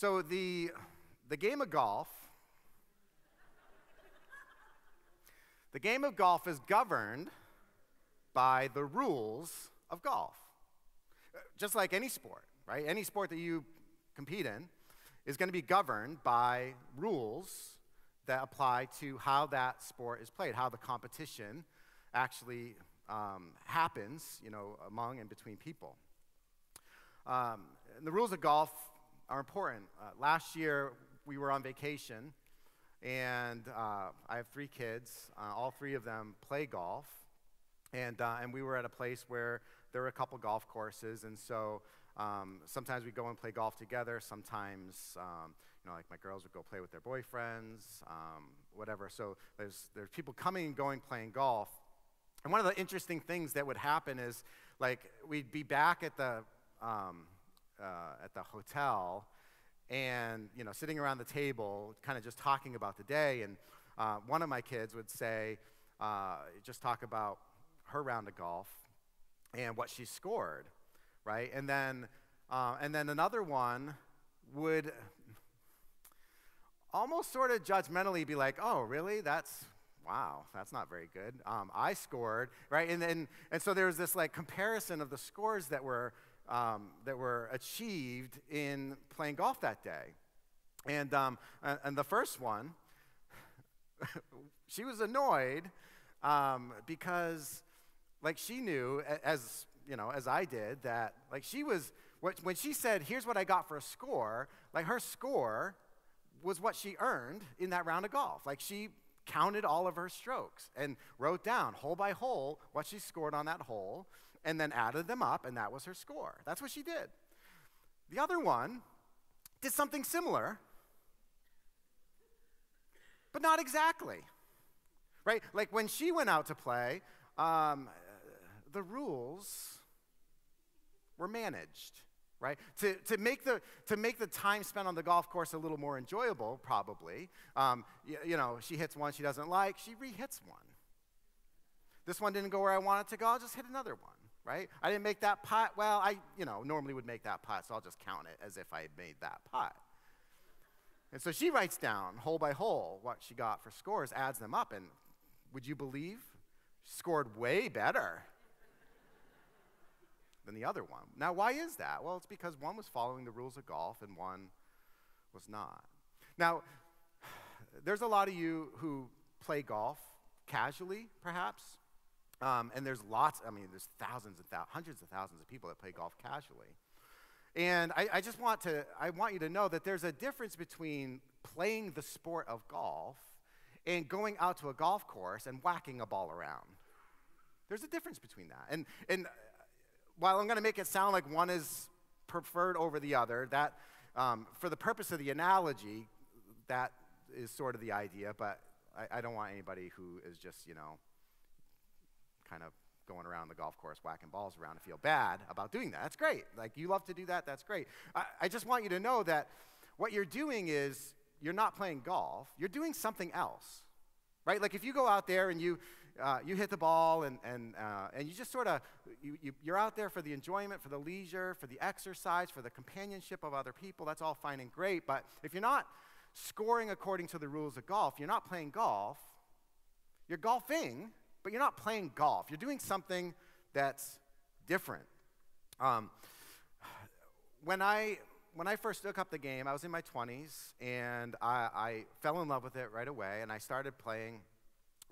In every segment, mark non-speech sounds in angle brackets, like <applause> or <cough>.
So the, the game of golf, the game of golf is governed by the rules of golf. Just like any sport, right? Any sport that you compete in is going to be governed by rules that apply to how that sport is played, how the competition actually um, happens, you know, among and between people. Um, the rules of golf are important. Uh, last year, we were on vacation, and uh, I have three kids. Uh, all three of them play golf, and, uh, and we were at a place where there were a couple golf courses, and so um, sometimes we go and play golf together. Sometimes, um, you know, like my girls would go play with their boyfriends, um, whatever. So there's, there's people coming and going playing golf. And one of the interesting things that would happen is, like, we'd be back at the, um, uh, at the hotel and, you know, sitting around the table, kind of just talking about the day. And uh, one of my kids would say, uh, just talk about her round of golf and what she scored, right? And then, uh, and then another one would almost sort of judgmentally be like, oh, really? That's, wow, that's not very good. Um, I scored, right? And, then, and so there's this like comparison of the scores that were, um, that were achieved in playing golf that day. And, um, and, the first one, <laughs> she was annoyed um, because like she knew as you know as i did that like she was when she said here's what i got for a score like her score was what she earned in that round of golf like she counted all of her strokes and wrote down hole by hole what she scored on that hole and then added them up and that was her score that's what she did the other one did something similar but not exactly right like when she went out to play um, the rules were managed, right? To, to, make the, to make the time spent on the golf course a little more enjoyable, probably. Um, you, you know, she hits one she doesn't like, she re-hits one. This one didn't go where I wanted to go, I'll just hit another one, right? I didn't make that putt. Well, I, you know, normally would make that putt, so I'll just count it as if I made that putt. And so she writes down hole by hole what she got for scores, adds them up, and would you believe? Scored way better than the other one. Now, why is that? Well, it's because one was following the rules of golf and one was not. Now, there's a lot of you who play golf casually, perhaps. Um, and there's lots, I mean, there's thousands and thousands, hundreds of thousands of people that play golf casually. And I, I just want to, I want you to know that there's a difference between playing the sport of golf and going out to a golf course and whacking a ball around. There's a difference between that. And, and while I'm going to make it sound like one is preferred over the other, that um, for the purpose of the analogy, that is sort of the idea, but I, I, don't want anybody who is just, you know, kind of going around the golf course whacking balls around to feel bad about doing that. That's great. Like, you love to do that, that's great. I, I just want you to know that what you're doing is you're not playing golf, you're doing something else, right? Like, if you go out there and you, uh, you hit the ball and, and, uh, and you just sort of, you, you, you're out there for the enjoyment, for the leisure, for the exercise, for the companionship of other people. That's all fine and great. But if you're not scoring according to the rules of golf, you're not playing golf. You're golfing, but you're not playing golf. You're doing something that's different. Um, when I when I first took up the game, I was in my 20s, and I, I fell in love with it right away, and I started playing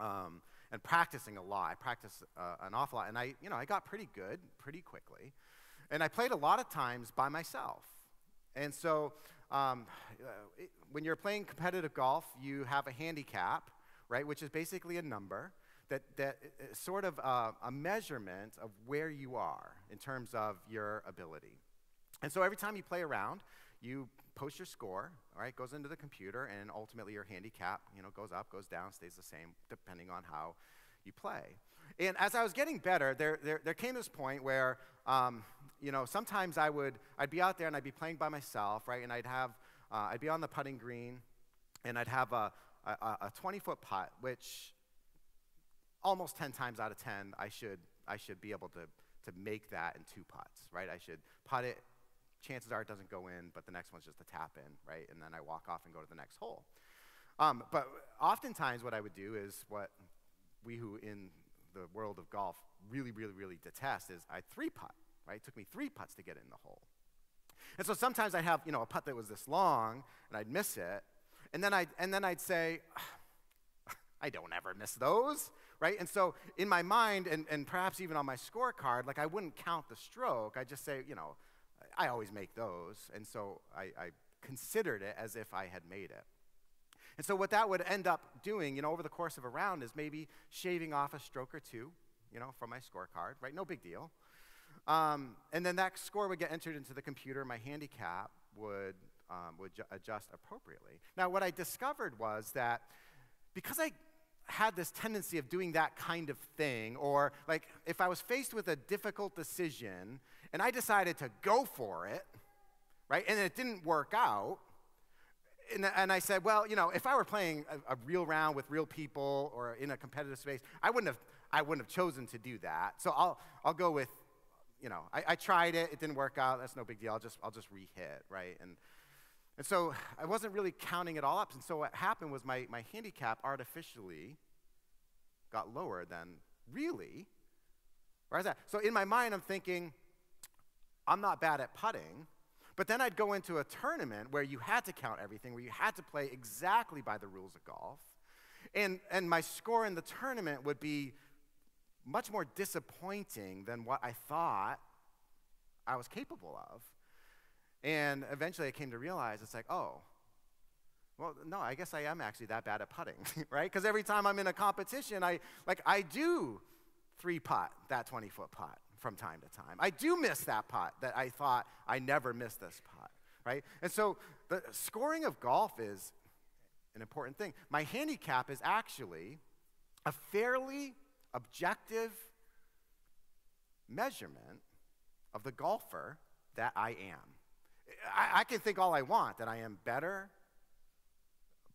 um, and practicing a lot. I practiced uh, an awful lot, and I, you know, I got pretty good pretty quickly. And I played a lot of times by myself. And so um, it, when you're playing competitive golf, you have a handicap, right, which is basically a number that, that is sort of a, a measurement of where you are in terms of your ability. And so every time you play around, you post your score, all right, goes into the computer, and ultimately your handicap, you know, goes up, goes down, stays the same, depending on how you play. And as I was getting better, there, there, there came this point where, um, you know, sometimes I would, I'd be out there and I'd be playing by myself, right, and I'd have, uh, I'd be on the putting green, and I'd have a, a, a 20-foot putt, which almost 10 times out of 10, I should, I should be able to, to make that in two putts, right? I should putt it chances are it doesn't go in, but the next one's just a tap in, right? And then I walk off and go to the next hole. Um, but oftentimes, what I would do is what we who in the world of golf really, really, really detest is I three putt, right? It took me three putts to get in the hole. And so sometimes I'd have, you know, a putt that was this long and I'd miss it. And then I'd, and then I'd say, <sighs> I don't ever miss those, right? And so in my mind, and, and perhaps even on my scorecard, like I wouldn't count the stroke. I just say, you know, I always make those. And so I, I considered it as if I had made it. And so what that would end up doing, you know, over the course of a round is maybe shaving off a stroke or two, you know, from my scorecard, right? No big deal. Um, and then that score would get entered into the computer. My handicap would, um, would ju- adjust appropriately. Now, what I discovered was that because I had this tendency of doing that kind of thing, or like if I was faced with a difficult decision and I decided to go for it, right, and it didn't work out, and, and, I said, well, you know, if I were playing a, a, real round with real people or in a competitive space, I wouldn't have, I wouldn't have chosen to do that. So I'll, I'll go with, you know, I, I tried it, it didn't work out, that's no big deal. I'll just, I'll just re-hit, right? And, and so I wasn't really counting it all up. And so what happened was my, my handicap artificially got lower than really. Where's that? So in my mind, I'm thinking, I'm not bad at putting. But then I'd go into a tournament where you had to count everything, where you had to play exactly by the rules of golf. And, and my score in the tournament would be much more disappointing than what I thought I was capable of. And eventually I came to realize it's like, oh, well, no, I guess I am actually that bad at putting, <laughs> right? Because every time I'm in a competition, I like I do three putt that 20 foot putt from time to time. I do miss that putt that I thought I never missed this putt, right? And so the scoring of golf is an important thing. My handicap is actually a fairly objective measurement of the golfer that I am. I, I, can think all I want that I am better,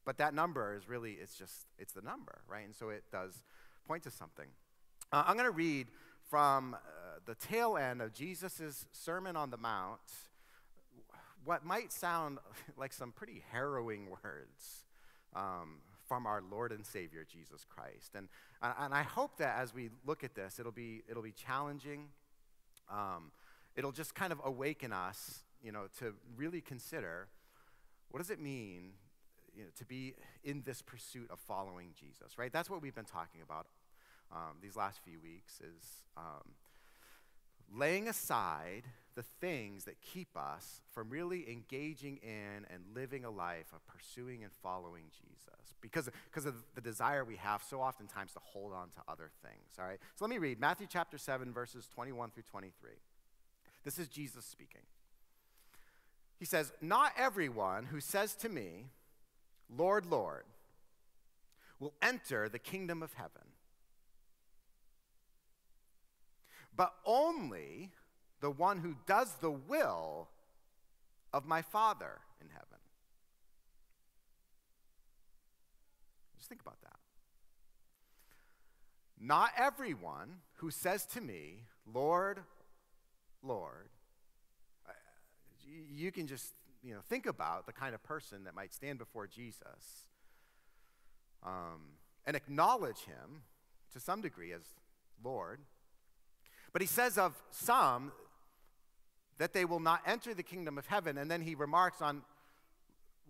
but that number is really, it's just, it's the number, right? And so it does point to something. Uh, I'm going to read from uh, the tail end of Jesus' Sermon on the Mount what might sound <laughs> like some pretty harrowing words um, from our Lord and Savior, Jesus Christ. And, and I hope that as we look at this, it'll be, it'll be challenging. Um, it'll just kind of awaken us, you know, to really consider what does it mean you know, to be in this pursuit of following Jesus, right? That's what we've been talking about um, these last few weeks is um, laying aside the things that keep us from really engaging in and living a life of pursuing and following Jesus because, because of the desire we have so oftentimes to hold on to other things. All right? So let me read Matthew chapter 7, verses 21 through 23. This is Jesus speaking. He says, Not everyone who says to me, Lord, Lord, will enter the kingdom of heaven but only the one who does the will of my Father in heaven. Just think about that. Not everyone who says to me, Lord, Lord, you can just you know, think about the kind of person that might stand before Jesus um, and acknowledge him to some degree as Lord, but he says of some that they will not enter the kingdom of heaven. And then he remarks on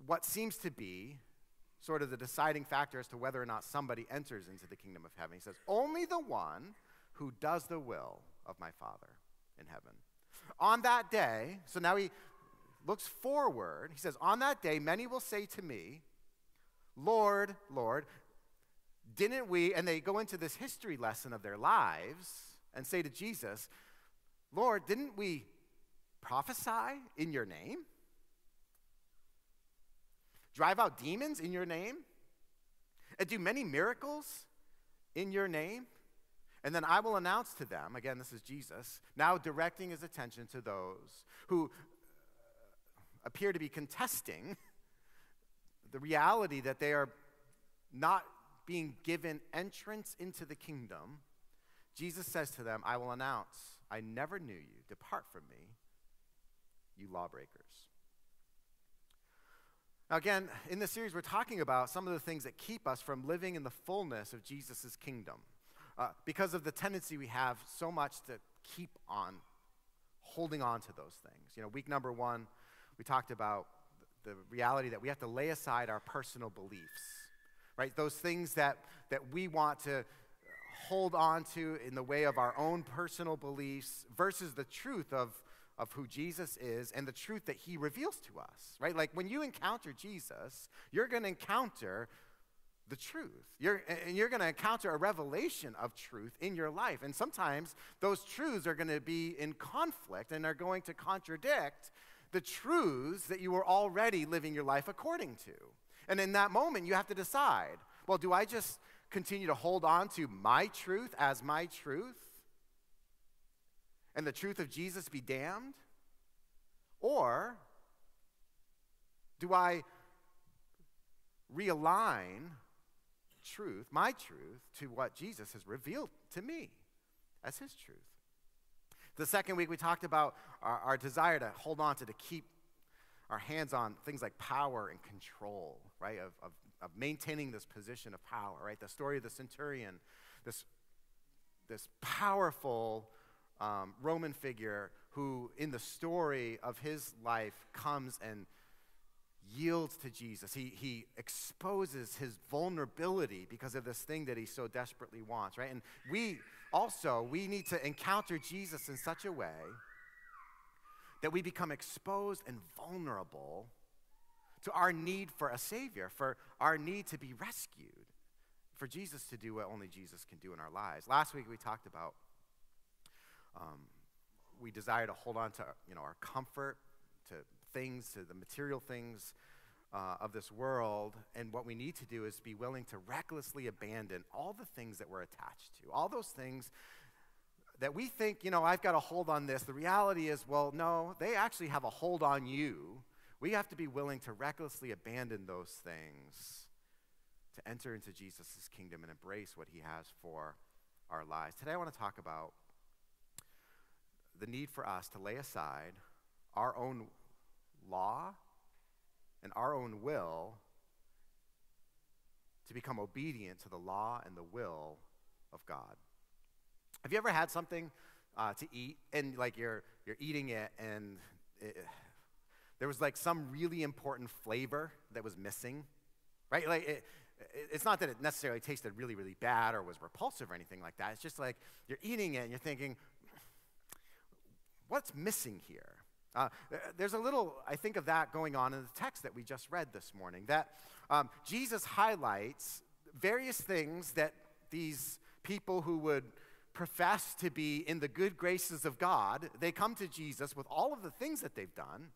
what seems to be sort of the deciding factor as to whether or not somebody enters into the kingdom of heaven. He says, Only the one who does the will of my Father in heaven. On that day, so now he looks forward. He says, On that day, many will say to me, Lord, Lord, didn't we? And they go into this history lesson of their lives and say to Jesus, Lord, didn't we prophesy in your name? Drive out demons in your name? And do many miracles in your name? And then I will announce to them, again, this is Jesus, now directing his attention to those who appear to be contesting the reality that they are not being given entrance into the kingdom Jesus says to them, I will announce, I never knew you. Depart from me, you lawbreakers. Now, again, in this series, we're talking about some of the things that keep us from living in the fullness of Jesus' kingdom uh, because of the tendency we have so much to keep on holding on to those things. You know, week number one, we talked about the reality that we have to lay aside our personal beliefs, right? Those things that, that we want to hold on to in the way of our own personal beliefs versus the truth of, of who Jesus is and the truth that he reveals to us, right? Like when you encounter Jesus, you're going to encounter the truth. You're, and you're going to encounter a revelation of truth in your life. And sometimes those truths are going to be in conflict and are going to contradict the truths that you were already living your life according to. And in that moment, you have to decide well, do I just continue to hold on to my truth as my truth and the truth of Jesus be damned? Or do I realign truth, my truth, to what Jesus has revealed to me as his truth? The second week, we talked about our, our desire to hold on to, to keep our hands on things like power and control, right? Of, of, of maintaining this position of power, right? The story of the centurion, this, this powerful um, Roman figure who, in the story of his life, comes and yields to Jesus. He, he exposes his vulnerability because of this thing that he so desperately wants, right? And we also, we need to encounter Jesus in such a way that we become exposed and vulnerable to our need for a Savior, for our need to be rescued, for Jesus to do what only Jesus can do in our lives. Last week we talked about um, we desire to hold on to you know, our comfort, to things, to the material things uh, of this world. And what we need to do is be willing to recklessly abandon all the things that we're attached to, all those things that we think, you know, I've got a hold on this. The reality is, well, no, they actually have a hold on you. We have to be willing to recklessly abandon those things to enter into Jesus' kingdom and embrace what he has for our lives. Today, I want to talk about the need for us to lay aside our own law and our own will to become obedient to the law and the will of God. Have you ever had something uh, to eat and like you're you're eating it and it, there was like some really important flavor that was missing, right? Like it, it's not that it necessarily tasted really really bad or was repulsive or anything like that. It's just like you're eating it and you're thinking, what's missing here? Uh, there's a little, I think, of that going on in the text that we just read this morning. That um, Jesus highlights various things that these people who would profess to be in the good graces of God, they come to Jesus with all of the things that they've done.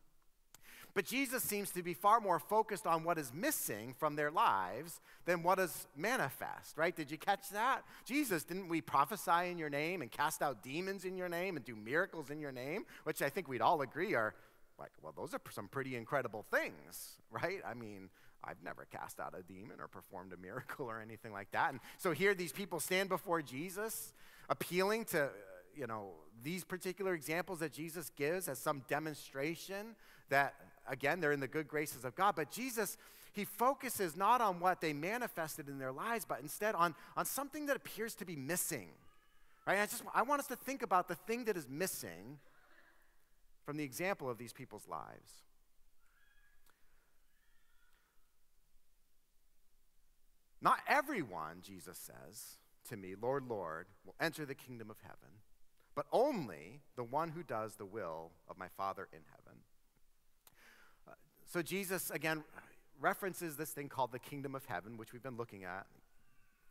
But Jesus seems to be far more focused on what is missing from their lives than what is manifest, right? Did you catch that? Jesus, didn't we prophesy in your name and cast out demons in your name and do miracles in your name? Which I think we'd all agree are like, well, those are some pretty incredible things, right? I mean, I've never cast out a demon or performed a miracle or anything like that. And so here these people stand before Jesus, appealing to, you know, these particular examples that Jesus gives as some demonstration that again, they're in the good graces of God. But Jesus, he focuses not on what they manifested in their lives, but instead on, on something that appears to be missing. Right? I just I want us to think about the thing that is missing from the example of these people's lives. Not everyone, Jesus says to me, Lord, Lord, will enter the kingdom of heaven, but only the one who does the will of my Father in heaven. So Jesus, again, references this thing called the kingdom of heaven, which we've been looking at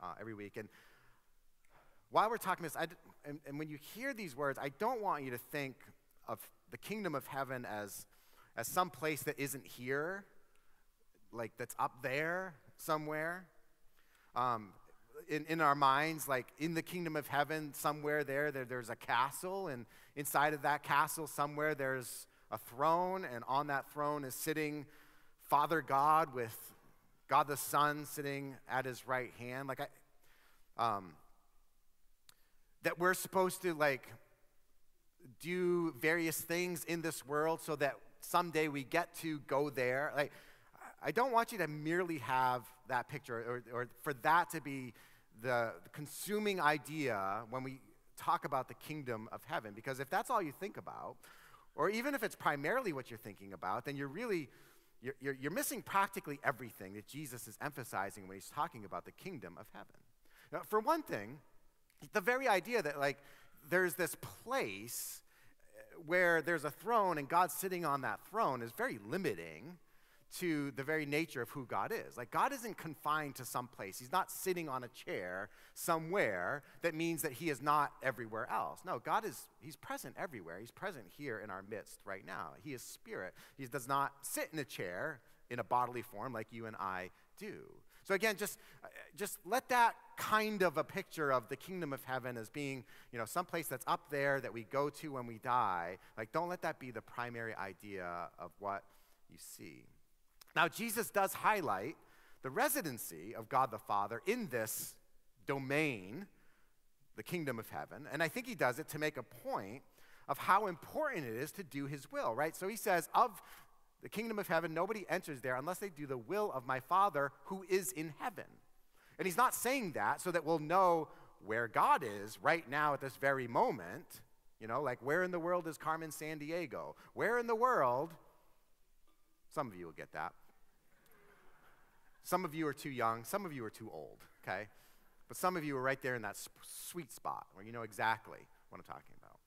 uh, every week. And while we're talking this, I, and, and when you hear these words, I don't want you to think of the kingdom of heaven as, as some place that isn't here, like that's up there somewhere. Um, in, in our minds, like in the kingdom of heaven, somewhere there, there, there's a castle, and inside of that castle, somewhere there's a throne, and on that throne is sitting Father God with God the Son sitting at his right hand. Like I, um, that we're supposed to like do various things in this world so that someday we get to go there. Like, I don't want you to merely have that picture or, or for that to be the, the consuming idea when we talk about the kingdom of heaven. Because if that's all you think about, or even if it's primarily what you're thinking about, then you're really you're, you're, you're, missing practically everything that Jesus is emphasizing when he's talking about the kingdom of heaven. Now, for one thing, the very idea that like there's this place eh, where there's a throne and God's sitting on that throne is very limiting to the very nature of who God is. Like, God isn't confined to some place. He's not sitting on a chair somewhere that means that He is not everywhere else. No, God is, He's present everywhere. He's present here in our midst right now. He is spirit. He does not sit in a chair in a bodily form like you and I do. So again, just, uh, just let that kind of a picture of the kingdom of heaven as being, you know, someplace that's up there that we go to when we die. Like, don't let that be the primary idea of what you see. Now, Jesus does highlight the residency of God the Father in this domain, the kingdom of heaven. And I think he does it to make a point of how important it is to do his will, right? So he says, Of the kingdom of heaven, nobody enters there unless they do the will of my Father who is in heaven. And he's not saying that so that we'll know where God is right now at this very moment. You know, like where in the world is Carmen Sandiego? Where in the world? Some of you will get that. Some of you are too young, some of you are too old, okay? But some of you are right there in that sweet spot where you know exactly what I'm talking about.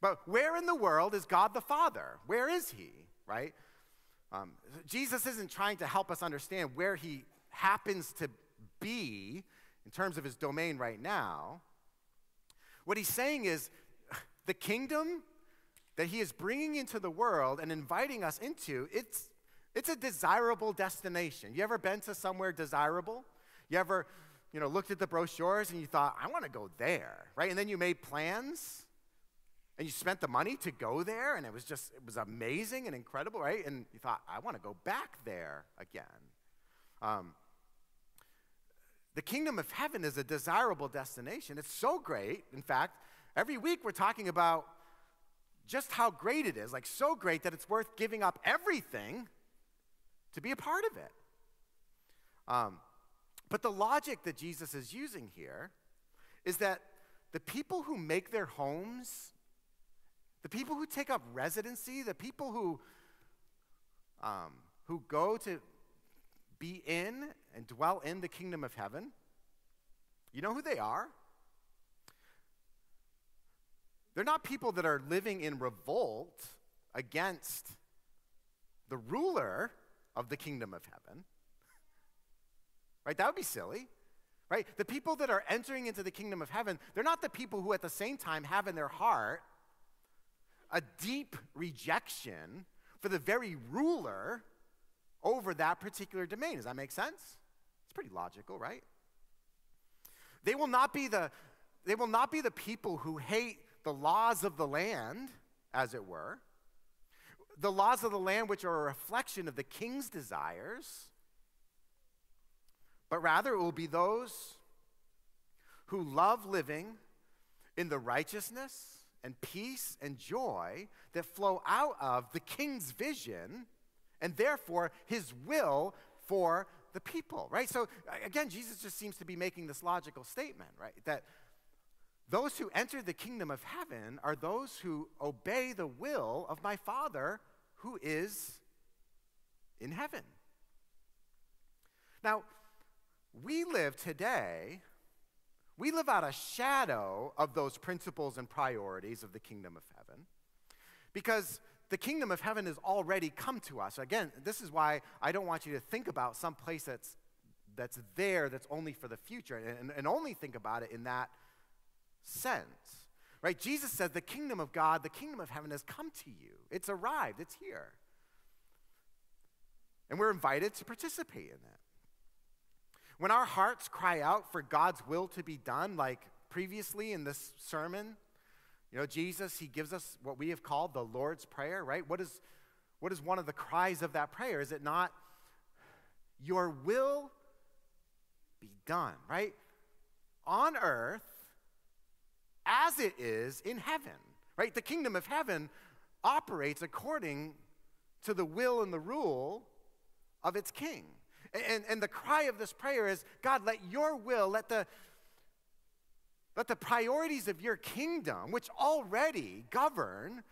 But where in the world is God the Father? Where is He, right? Um, Jesus isn't trying to help us understand where He happens to be in terms of His domain right now. What He's saying is the kingdom that He is bringing into the world and inviting us into, it's it's a desirable destination. You ever been to somewhere desirable? You ever, you know, looked at the brochures and you thought, I want to go there, right? And then you made plans and you spent the money to go there and it was just, it was amazing and incredible, right? And you thought, I want to go back there again. Um, the kingdom of heaven is a desirable destination. It's so great. In fact, every week we're talking about just how great it is, like so great that it's worth giving up everything to be a part of it. Um, but the logic that Jesus is using here is that the people who make their homes, the people who take up residency, the people who, um, who go to be in and dwell in the kingdom of heaven, you know who they are? They're not people that are living in revolt against the ruler of the kingdom of heaven. Right? That would be silly. Right? The people that are entering into the kingdom of heaven, they're not the people who at the same time have in their heart a deep rejection for the very ruler over that particular domain. Does that make sense? It's pretty logical, right? They will not be the they will not be the people who hate the laws of the land, as it were the laws of the land, which are a reflection of the king's desires, but rather it will be those who love living in the righteousness and peace and joy that flow out of the king's vision and therefore his will for the people, right? So again, Jesus just seems to be making this logical statement, right? That those who enter the kingdom of heaven are those who obey the will of my Father who is in heaven. Now, we live today, we live out a shadow of those principles and priorities of the kingdom of heaven because the kingdom of heaven has already come to us. Again, this is why I don't want you to think about some place that's, that's there that's only for the future and, and only think about it in that sense. Right? Jesus says the kingdom of God, the kingdom of heaven has come to you. It's arrived, it's here. And we're invited to participate in it. When our hearts cry out for God's will to be done, like previously in this sermon, you know, Jesus, he gives us what we have called the Lord's Prayer, right? What is, what is one of the cries of that prayer? Is it not, Your will be done, right? On earth as it is in heaven, right? The kingdom of heaven operates according to the will and the rule of its king. And, and the cry of this prayer is God, let your will, let the, let the priorities of your kingdom, which already govern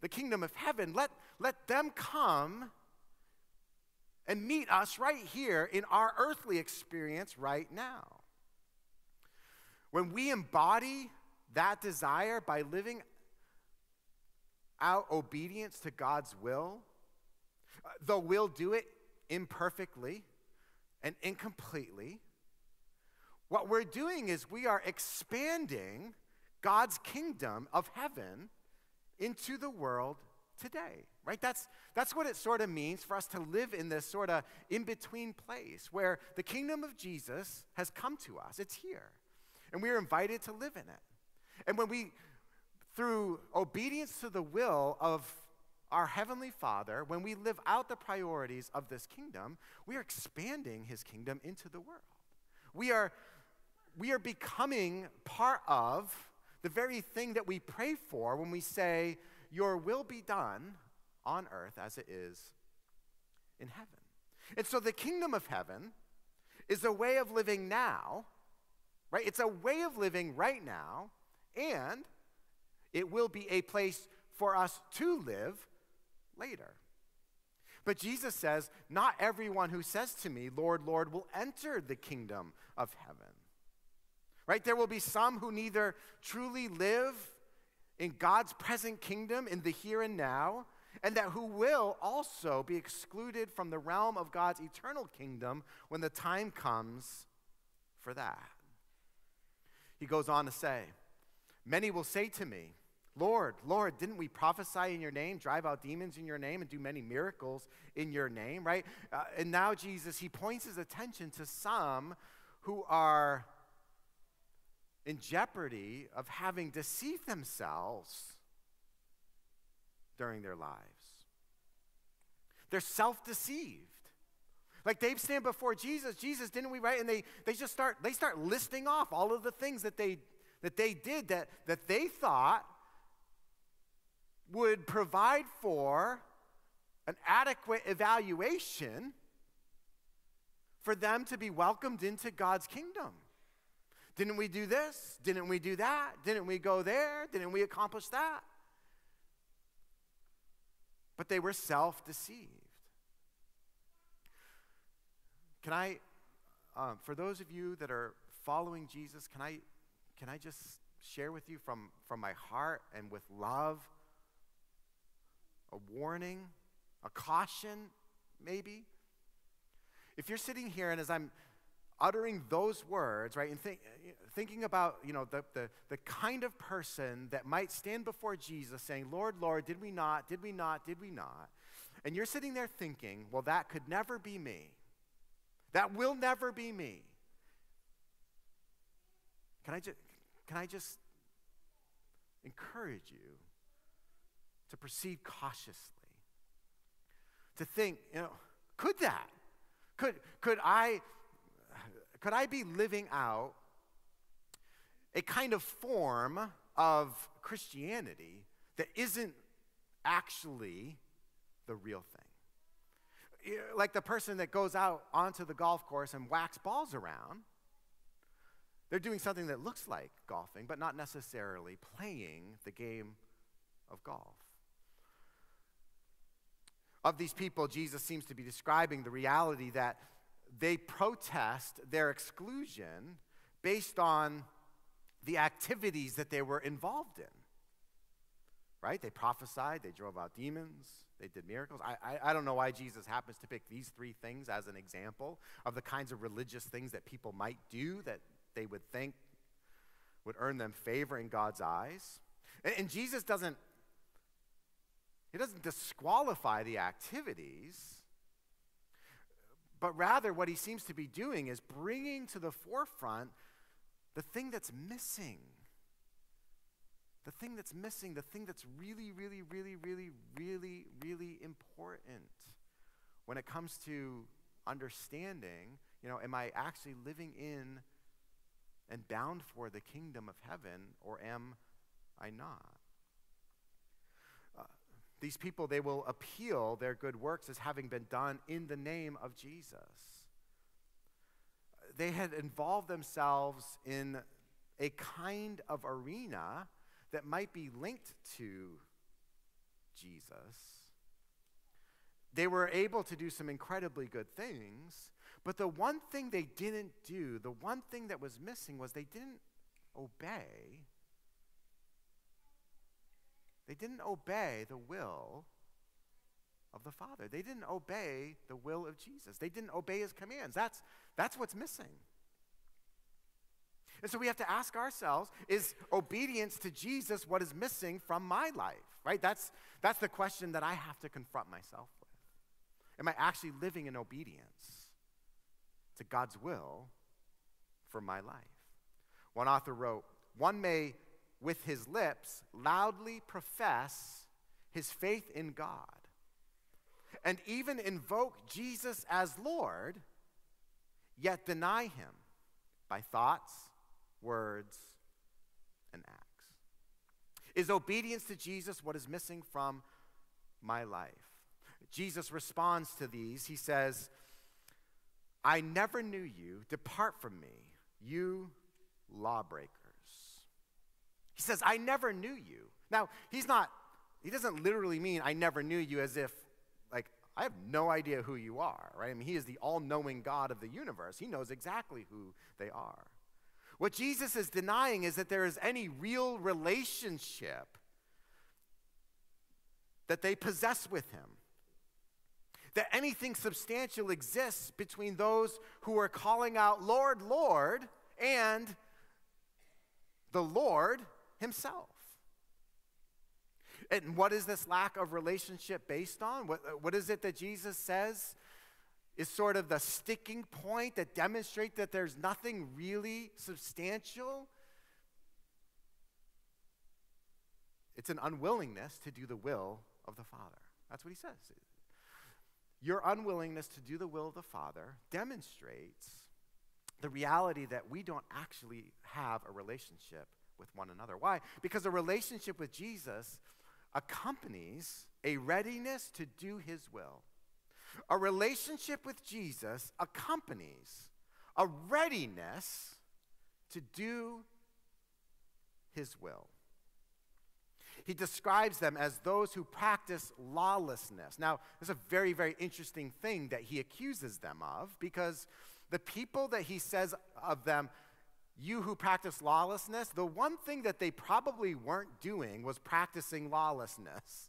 the kingdom of heaven, let, let them come and meet us right here in our earthly experience right now. When we embody that desire by living out obedience to God's will, uh, though we'll do it imperfectly and incompletely, what we're doing is we are expanding God's kingdom of heaven into the world today, right? That's, that's what it sort of means for us to live in this sort of in between place where the kingdom of Jesus has come to us. It's here. And we are invited to live in it. And when we, through obedience to the will of our Heavenly Father, when we live out the priorities of this kingdom, we are expanding His kingdom into the world. We are, we are becoming part of the very thing that we pray for when we say, Your will be done on earth as it is in heaven. And so the kingdom of heaven is a way of living now, right? It's a way of living right now, and it will be a place for us to live later. But Jesus says, Not everyone who says to me, Lord, Lord, will enter the kingdom of heaven. Right? There will be some who neither truly live in God's present kingdom in the here and now, and that who will also be excluded from the realm of God's eternal kingdom when the time comes for that. He goes on to say, Many will say to me, Lord, Lord, didn't we prophesy in your name, drive out demons in your name, and do many miracles in your name, right? Uh, and now Jesus, he points his attention to some who are in jeopardy of having deceived themselves during their lives. They're self deceived. Like they stand before Jesus, Jesus, didn't we right? And they, they just start, they start listing off all of the things that they, that they did that, that they thought would provide for an adequate evaluation for them to be welcomed into God's kingdom. Didn't we do this? Didn't we do that? Didn't we go there? Didn't we accomplish that? But they were self deceived. Can I, um, for those of you that are following Jesus, can I, can I just share with you from, from my heart and with love a warning, a caution, maybe? If you're sitting here and as I'm uttering those words, right, and think, thinking about, you know, the, the, the kind of person that might stand before Jesus saying, Lord, Lord, did we not, did we not, did we not? And you're sitting there thinking, well, that could never be me. That will never be me. Can I just, can I just encourage you to proceed cautiously? To think, you know, could that? Could, could I could I be living out a kind of form of Christianity that isn't actually the real thing? Like the person that goes out onto the golf course and whacks balls around. They're doing something that looks like golfing, but not necessarily playing the game of golf. Of these people, Jesus seems to be describing the reality that they protest their exclusion based on the activities that they were involved in. Right? They prophesied, they drove out demons, they did miracles. I, I, I, don't know why Jesus happens to pick these three things as an example of the kinds of religious things that people might do that they would think would earn them favor in God's eyes. And, and Jesus doesn't, he doesn't disqualify the activities but rather, what he seems to be doing is bringing to the forefront the thing that's missing. The thing that's missing, the thing that's really, really, really, really, really, really important when it comes to understanding, you know, am I actually living in and bound for the kingdom of heaven or am I not? Uh, these people, they will appeal their good works as having been done in the name of Jesus. They had involved themselves in a kind of arena that might be linked to Jesus. They were able to do some incredibly good things, but the one thing they didn't do, the one thing that was missing was they didn't obey they didn't obey the will of the Father. They didn't obey the will of Jesus. They didn't obey his commands. That's, that's what's missing. And so we have to ask ourselves is obedience to Jesus what is missing from my life? Right? That's, that's the question that I have to confront myself with. Am I actually living in obedience to God's will for my life? One author wrote, One may with his lips loudly profess his faith in God and even invoke Jesus as Lord, yet deny him by thoughts, words, and acts. Is obedience to Jesus what is missing from my life? Jesus responds to these. He says, I never knew you. Depart from me, you lawbreakers. He says, I never knew you. Now, he's not, he doesn't literally mean I never knew you as if, like, I have no idea who you are, right? I mean, he is the all knowing God of the universe. He knows exactly who they are. What Jesus is denying is that there is any real relationship that they possess with him. That anything substantial exists between those who are calling out, Lord, Lord, and the Lord himself. And what is this lack of relationship based on? What, uh, what is it that Jesus says is sort of the sticking point that demonstrates that there's nothing really substantial? It's an unwillingness to do the will of the Father. That's what he says. Your unwillingness to do the will of the Father demonstrates the reality that we don't actually have a relationship with one another. Why? Because a relationship with Jesus accompanies a readiness to do his will. A relationship with Jesus accompanies a readiness to do his will. He describes them as those who practice lawlessness. Now, there's a very, very interesting thing that he accuses them of because the people that he says of them you who practice lawlessness, the one thing that they probably weren't doing was practicing lawlessness.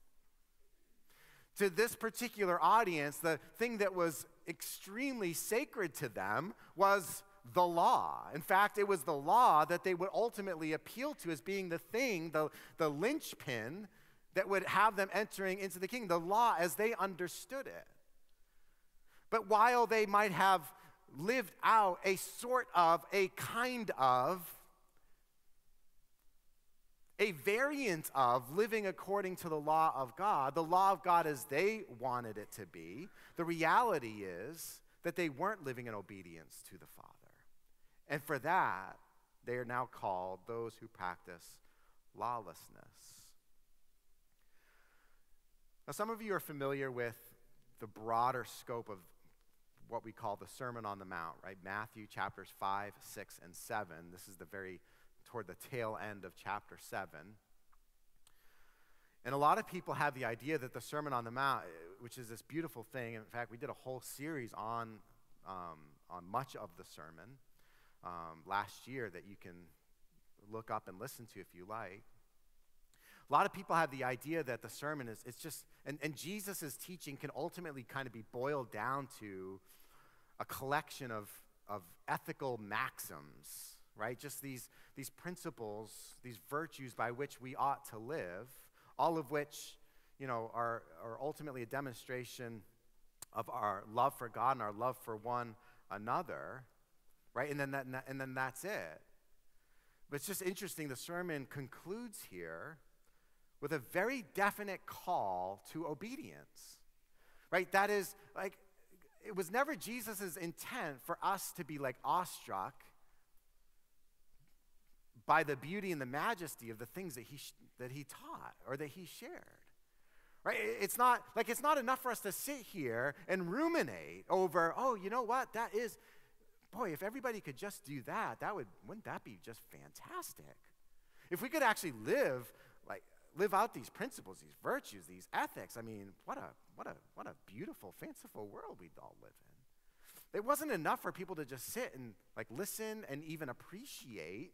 To this particular audience, the thing that was extremely sacred to them was the law. In fact, it was the law that they would ultimately appeal to as being the thing, the, the linchpin that would have them entering into the kingdom, the law as they understood it. But while they might have lived out a sort of, a kind of, a variant of living according to the law of God, the law of God as they wanted it to be, the reality is that they weren't living in obedience to the Father. And for that, they are now called those who practice lawlessness. Now, some of you are familiar with the broader scope of what we call the Sermon on the Mount, right? Matthew chapters 5, 6, and 7. This is the very, toward the tail end of chapter 7. And a lot of people have the idea that the Sermon on the Mount, which is this beautiful thing, in fact, we did a whole series on, um, on much of the sermon um, last year that you can look up and listen to if you like. A lot of people have the idea that the sermon is, it's just, and, and Jesus' teaching can ultimately kind of be boiled down to a collection of, of ethical maxims, right? Just these, these principles, these virtues by which we ought to live, all of which, you know, are, are ultimately a demonstration of our love for God and our love for one another, right? And then, that, and then that's it. But it's just interesting, the sermon concludes here with a very definite call to obedience, right? That is, like, it was never Jesus' intent for us to be like awestruck by the beauty and the majesty of the things that he, that he taught or that he shared. Right? It's not like it's not enough for us to sit here and ruminate over, oh, you know what? That is boy, if everybody could just do that, that would wouldn't that be just fantastic? If we could actually live like live out these principles, these virtues, these ethics, I mean, what a what a what a beautiful, fanciful world we'd all live in. It wasn't enough for people to just sit and like listen and even appreciate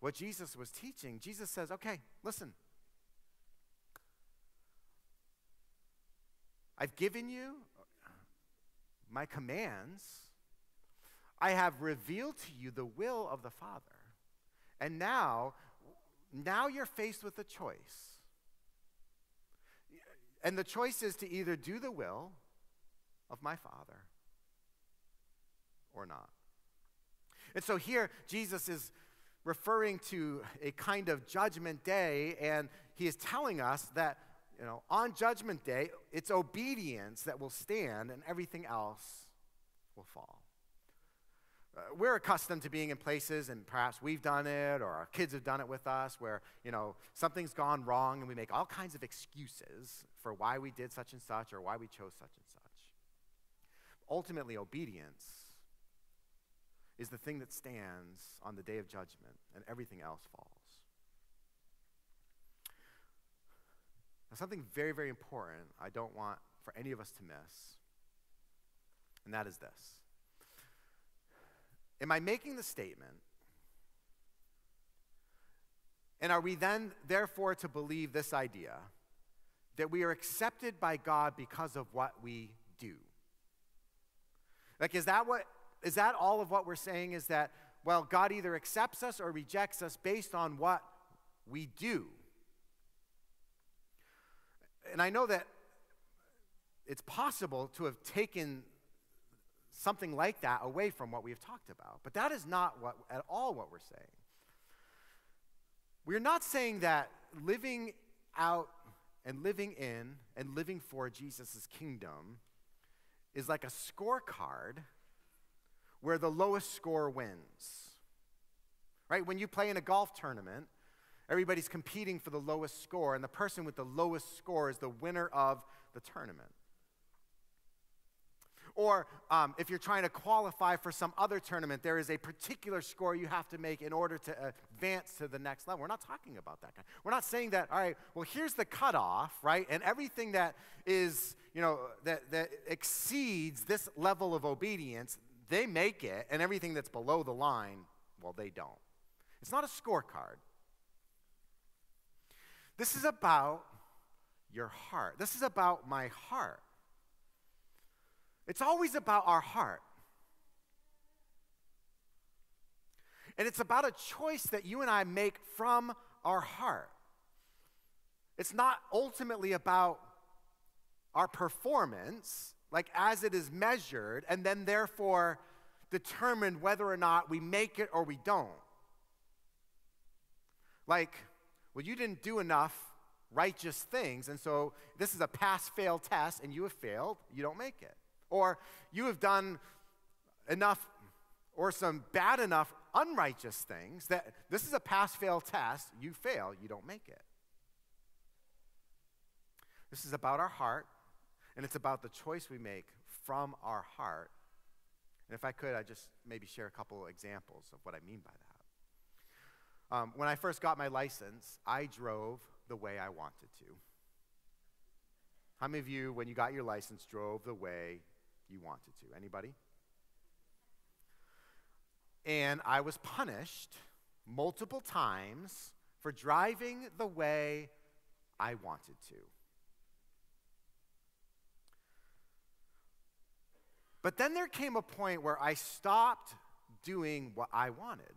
what Jesus was teaching. Jesus says, "Okay, listen. I've given you my commands. I have revealed to you the will of the Father. And now, now you're faced with a choice. And the choice is to either do the will of my Father or not. And so here, Jesus is referring to a kind of judgment day, and he is telling us that, you know, on judgment day, it's obedience that will stand and everything else will fall. Uh, we're accustomed to being in places, and perhaps we've done it, or our kids have done it with us, where you know something's gone wrong, and we make all kinds of excuses for why we did such and such, or why we chose such and such. Ultimately, obedience is the thing that stands on the day of judgment, and everything else falls. Now, something very, very important I don't want for any of us to miss, and that is this Am I making the statement? And are we then, therefore, to believe this idea that we are accepted by God because of what we do? Like, is that what, is that all of what we're saying? Is that, well, God either accepts us or rejects us based on what we do? And I know that it's possible to have taken something like that away from what we've talked about. But that is not what, at all what we're saying. We're not saying that living out and living in and living for Jesus' kingdom is like a scorecard where the lowest score wins. Right? When you play in a golf tournament, everybody's competing for the lowest score, and the person with the lowest score is the winner of the tournament. Or um, if you're trying to qualify for some other tournament, there is a particular score you have to make in order to advance to the next level. We're not talking about that. We're not saying that, all right, well, here's the cutoff, right? And everything that is, you know, that, that exceeds this level of obedience, they make it, and everything that's below the line, well, they don't. It's not a scorecard. This is about your heart. This is about my heart. It's always about our heart. And it's about a choice that you and I make from our heart. It's not ultimately about our performance, like as it is measured, and then therefore determined whether or not we make it or we don't. Like, well, you didn't do enough righteous things, and so this is a pass fail test, and you have failed, you don't make it. Or you have done enough or some bad enough unrighteous things that this is a pass fail test. You fail, you don't make it. This is about our heart, and it's about the choice we make from our heart. And if I could, I'd just maybe share a couple examples of what I mean by that. Um, when I first got my license, I drove the way I wanted to. How many of you, when you got your license, drove the way you wanted to. Anybody? And I was punished multiple times for driving the way I wanted to. But then there came a point where I stopped doing what I wanted.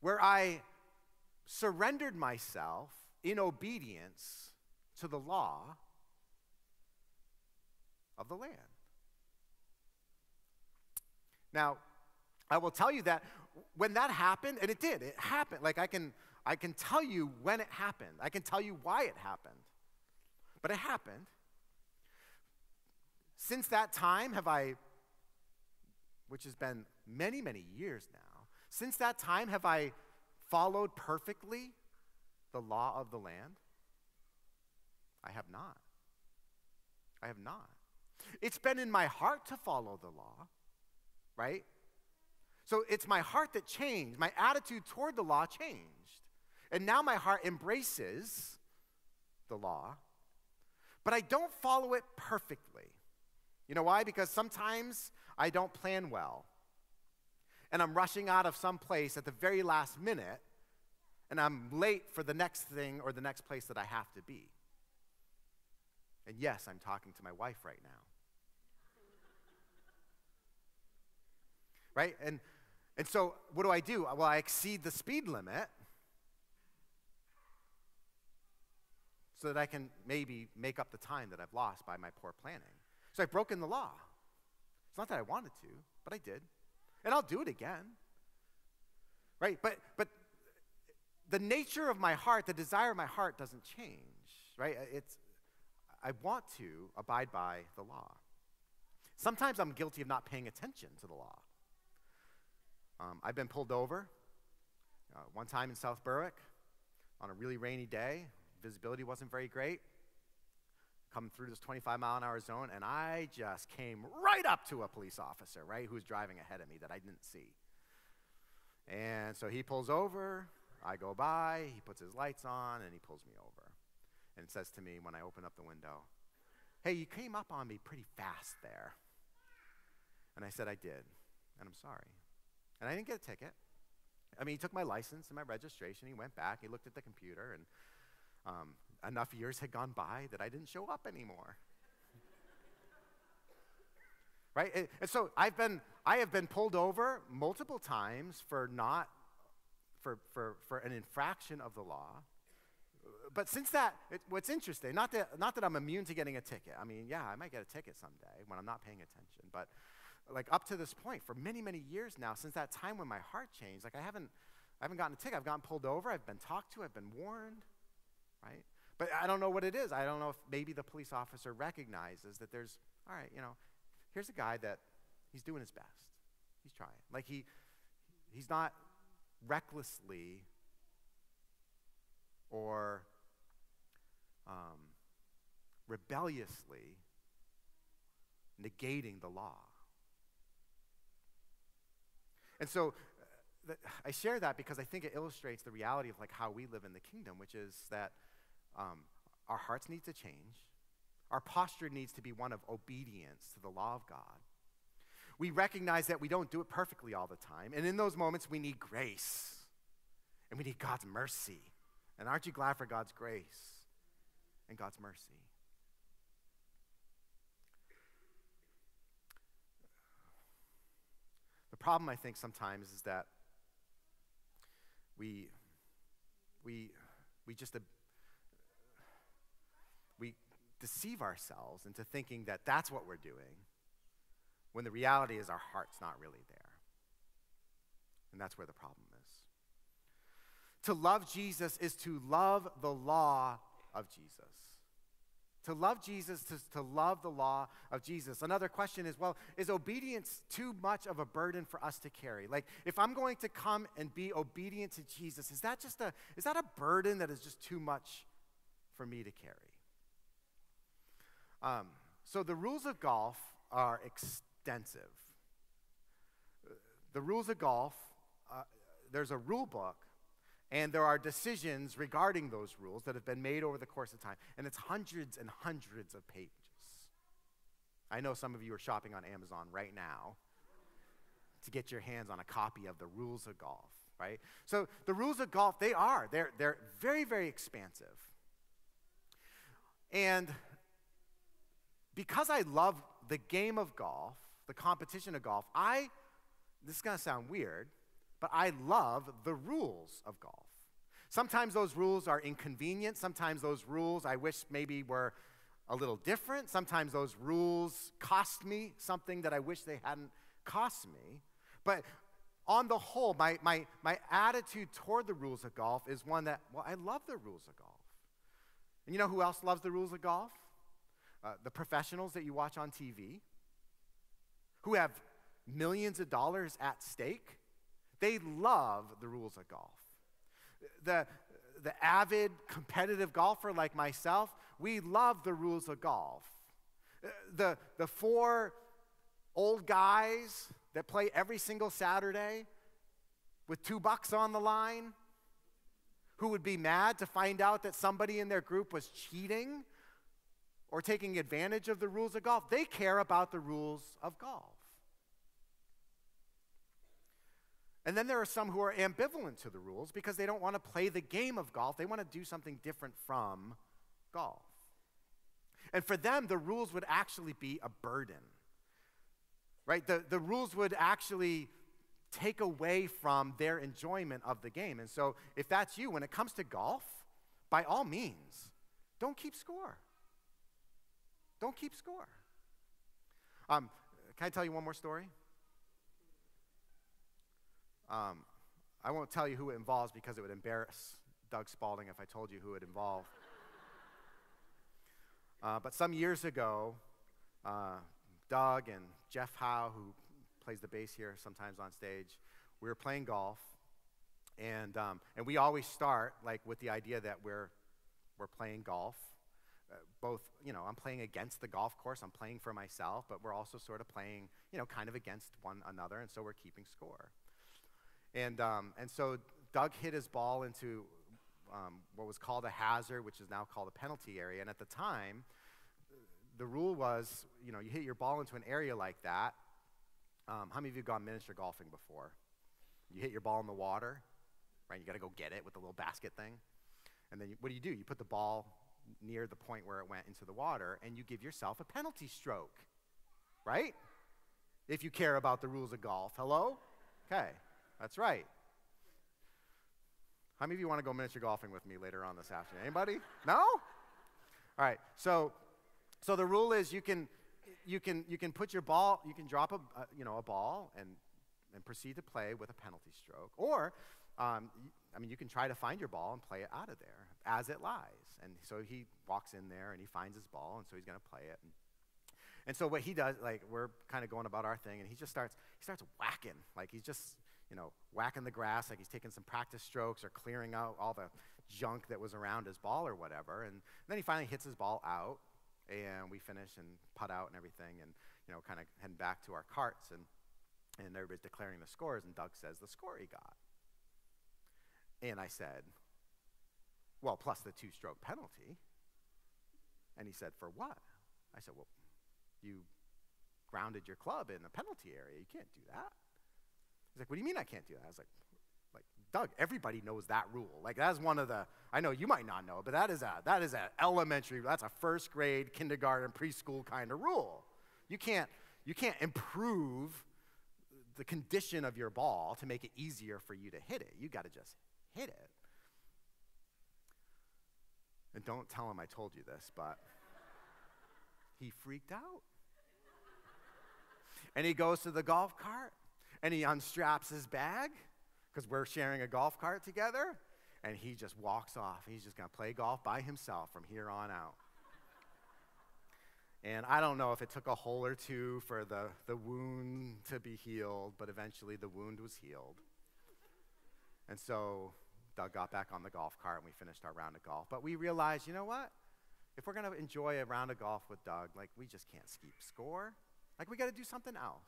Where I surrendered myself in obedience to the law of the land. Now, I will tell you that when that happened, and it did, it happened. Like I can, I can tell you when it happened. I can tell you why it happened. But it happened. Since that time, have I, which has been many, many years now, since that time, have I followed perfectly the law of the land? I have not. I have not. It's been in my heart to follow the law, right? So it's my heart that changed. My attitude toward the law changed. And now my heart embraces the law, but I don't follow it perfectly. You know why? Because sometimes I don't plan well. And I'm rushing out of some place at the very last minute, and I'm late for the next thing or the next place that I have to be. And yes, I'm talking to my wife right now. right? And, and so, what do I do? Well, I exceed the speed limit so that I can maybe make up the time that I've lost by my poor planning. So I've broken the law. It's not that I wanted to, but I did. And I'll do it again. Right? But but the nature of my heart, the desire of my heart doesn't change, right? It's I want to abide by the law. Sometimes I'm guilty of not paying attention to the law. Um, I've been pulled over uh, one time in South Berwick on a really rainy day visibility wasn't very great. Coming through this 25 mile an hour zone, and I just came right up to a police officer, right, who was driving ahead of me that I didn't see. And so he pulls over, I go by, he puts his lights on, and he pulls me over. And says to me when I open up the window, Hey, you came up on me pretty fast there. And I said, I did, and I'm sorry. And I didn't get a ticket. I mean, he took my license and my registration. He went back, he looked at the computer, and um, enough years had gone by that I didn't show up anymore. <laughs> right? And, so I've been, I have been pulled over multiple times for not, for, for, for an infraction of the law. But since that, it, what's interesting, not that, not that I'm immune to getting a ticket. I mean, yeah, I might get a ticket someday when I'm not paying attention. But like up to this point, for many, many years now, since that time when my heart changed, like I haven't, I haven't gotten a ticket. I've gotten pulled over. I've been talked to. I've been warned right? But I don't know what it is. I don't know if maybe the police officer recognizes that there's, all right, you know, here's a guy that he's doing his best. He's trying. Like he, he's not recklessly or um, rebelliously negating the law. And so uh, I share that because I think it illustrates the reality of like how we live in the kingdom, which is that um, our hearts need to change. Our posture needs to be one of obedience to the law of God. We recognize that we don't do it perfectly all the time. And in those moments, we need grace and we need God's mercy. And aren't you glad for God's grace and God's mercy? The problem, I think, sometimes is that we, we, we just we deceive ourselves into thinking that that's what we're doing when the reality is our heart's not really there. And that's where the problem is. To love Jesus is to love the law of Jesus. To love Jesus, to, to love the law of Jesus. Another question is well, is obedience too much of a burden for us to carry? Like, if I'm going to come and be obedient to Jesus, is that just a, is that a burden that is just too much for me to carry? Um, so the rules of golf are extensive. The rules of golf, uh, there's a rule book, and there are decisions regarding those rules that have been made over the course of time, and it's hundreds and hundreds of pages. I know some of you are shopping on Amazon right now to get your hands on a copy of the rules of golf, right? So the rules of golf, they are, they're, they're very, very expansive. And because I love the game of golf, the competition of golf, I, this is going to sound weird, but I love the rules of golf. Sometimes those rules are inconvenient. Sometimes those rules I wish maybe were a little different. Sometimes those rules cost me something that I wish they hadn't cost me. But on the whole, my, my, my attitude toward the rules of golf is one that, well, I love the rules of golf. And you know who else loves the rules of golf? uh, the professionals that you watch on TV who have millions of dollars at stake, they love the rules of golf. The, the avid competitive golfer like myself, we love the rules of golf. The, the four old guys that play every single Saturday with two bucks on the line who would be mad to find out that somebody in their group was cheating or taking advantage of the rules of golf. They care about the rules of golf. And then there are some who are ambivalent to the rules because they don't want to play the game of golf. They want to do something different from golf. And for them, the rules would actually be a burden. Right? The, the rules would actually take away from their enjoyment of the game. And so, if that's you, when it comes to golf, by all means, don't keep score. Don't keep score. Um, can I tell you one more story? Um, I won't tell you who it involves because it would embarrass Doug Spalding if I told you who it involved. uh, but some years ago, uh, Doug and Jeff Howe, who plays the bass here sometimes on stage, we were playing golf, and um, and we always start like with the idea that we're we're playing golf. Uh, both, you know, I'm playing against the golf course, I'm playing for myself, but we're also sort of playing, you know, kind of against one another, and so we're keeping score. And, um, and so Doug hit his ball into um, what was called a hazard, which is now called a penalty area. And at the time, the rule was, you know, you hit your ball into an area like that. Um, how many of you have gone miniature golfing before? You hit your ball in the water, right? You got to go get it with the little basket thing. And then you, what do you do? You put the ball near the point where it went into the water, and you give yourself a penalty stroke, right? If you care about the rules of golf. Hello? Okay. That's right. How many of you want to go miniature golfing with me later on this afternoon? Anybody? No? All right. So, so the rule is you can, you can, you can put your ball, you can drop a, a you know, a ball and, and proceed to play with a penalty stroke. Or, um, I mean, you can try to find your ball and play it out of there as it lies. And so he walks in there and he finds his ball, and so he's going to play it. And, and so what he does, like we're kind of going about our thing, and he just starts, he starts whacking, like he's just you know, whacking the grass like he's taking some practice strokes or clearing out all the junk that was around his ball or whatever. And then he finally hits his ball out, and we finish and putt out and everything, and you know, kind of heading back to our carts, and and everybody's declaring the scores, and Doug says the score he got. And I said, well, plus the two-stroke penalty. And he said, for what? I said, well, you grounded your club in the penalty area. You can't do that. He's like, what do you mean I can't do that? I was like, like, Doug, everybody knows that rule. Like that's one of the, I know you might not know, but that is a that is an elementary, that's a first grade, kindergarten, preschool kind of rule. You can't you can't improve the condition of your ball to make it easier for you to hit it. You got to just hit it. And don't tell him I told you this, but he freaked out. And he goes to the golf cart and he unstraps his bag because we're sharing a golf cart together, and he just walks off. He's just going to play golf by himself from here on out. And I don't know if it took a hole or two for the, the wound to be healed, but eventually the wound was healed. And so Doug got back on the golf cart and we finished our round of golf. But we realized, you know what? If we're going to enjoy a round of golf with Doug, like we just can't keep score. Like we got to do something else.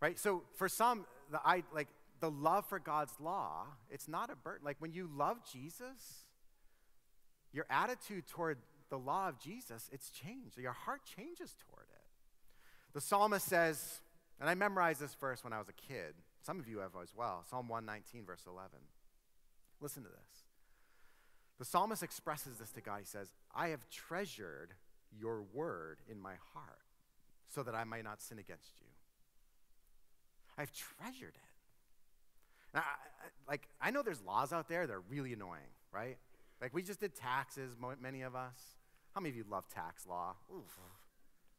Right? So for some, the, I, like the love for God's law, it's not a burden. Like when you love Jesus, your attitude toward the law of Jesus, it's changed. Your heart changes toward it. The psalmist says, and I memorized this verse when I was a kid. Some of you have as well. Psalm 119, verse 11. Listen to this. The psalmist expresses this to God. He says, I have treasured your word in my heart so that I might not sin against you. I've treasured it. Now, I, like, I know there's laws out there that are really annoying, right? Like, we just did taxes, many of us. How many of you love tax law? Oof,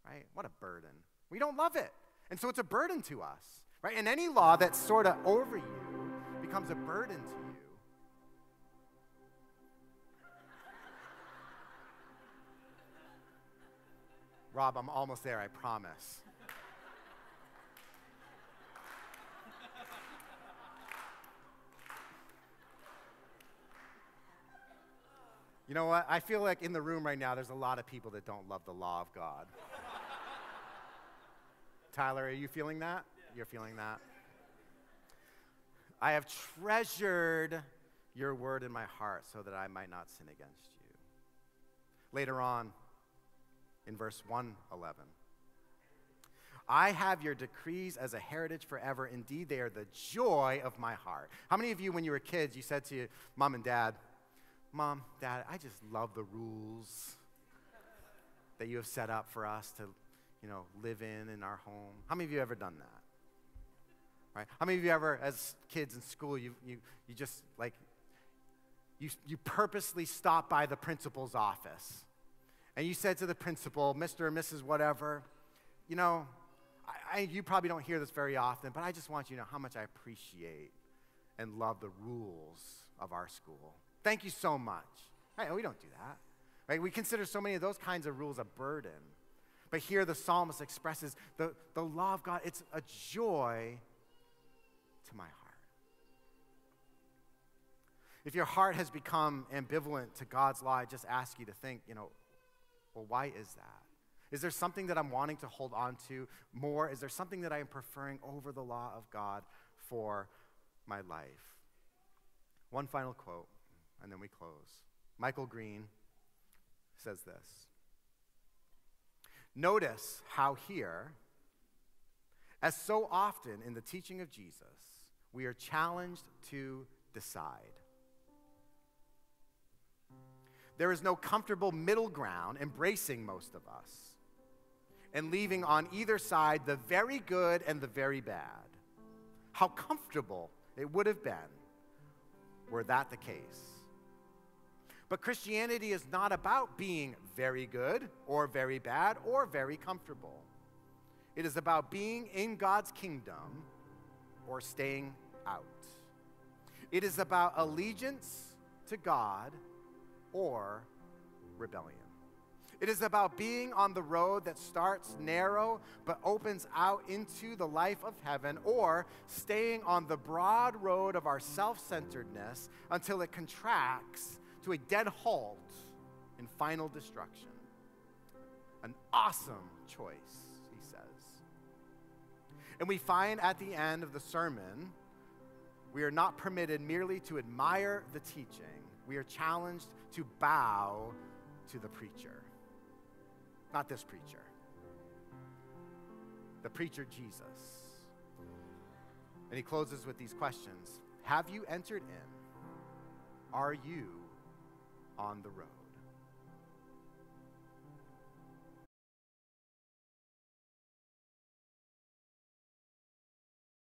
right? What a burden. We don't love it. And so it's a burden to us, right? And any law that's sort of over you becomes a burden to you. <laughs> Rob, I'm almost there, I promise. You know what? I feel like in the room right now, there's a lot of people that don't love the law of God. Tyler, are you feeling that? Yeah. You're feeling that? I have treasured your word in my heart so that I might not sin against you. Later on, in verse 111, I have your decrees as a heritage forever. Indeed, they are the joy of my heart. How many of you, when you were kids, you said to mom and dad, Mom, Dad, I just love the rules that you have set up for us to, you know, live in in our home? How many of you ever done that? Right? How many of you ever, as kids in school, you, you, you just like, you, you purposely stopped by the principal's office and you said to the principal, Mr. or Mrs. whatever, you know, I, I, you probably don't hear this very often, but I just want you to know how much I appreciate and love the rules of our school. Thank you so much. Right, we don't do that. Right? We consider so many of those kinds of rules a burden. But here the psalmist expresses the, the law of God, it's a joy to my heart. If your heart has become ambivalent to God's law, I just ask you to think, you know, well, why is that? Is there something that I'm wanting to hold on to more? Is there something that I am preferring over the law of God for my life? One final quote, and then we close. Michael Green says this Notice how here, as so often in the teaching of Jesus, we are challenged to decide. There is no comfortable middle ground embracing most of us and leaving on either side the very good and the very bad. How comfortable it would have been were that the case. But Christianity is not about being very good or very bad or very comfortable. It is about being in God's kingdom or staying out. It is about allegiance to God or rebellion. It is about being on the road that starts narrow but opens out into the life of heaven, or staying on the broad road of our self centeredness until it contracts to a dead halt in final destruction. An awesome choice, he says. And we find at the end of the sermon, we are not permitted merely to admire the teaching, we are challenged to bow to the preacher. Not this preacher, the preacher Jesus. And he closes with these questions Have you entered in? Are you on the road?